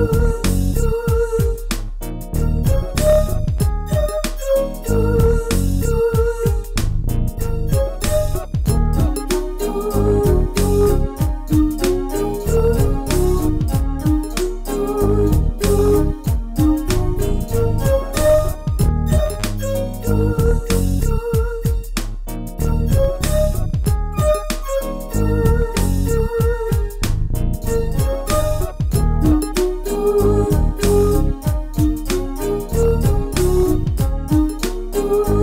Ooh. Ooh.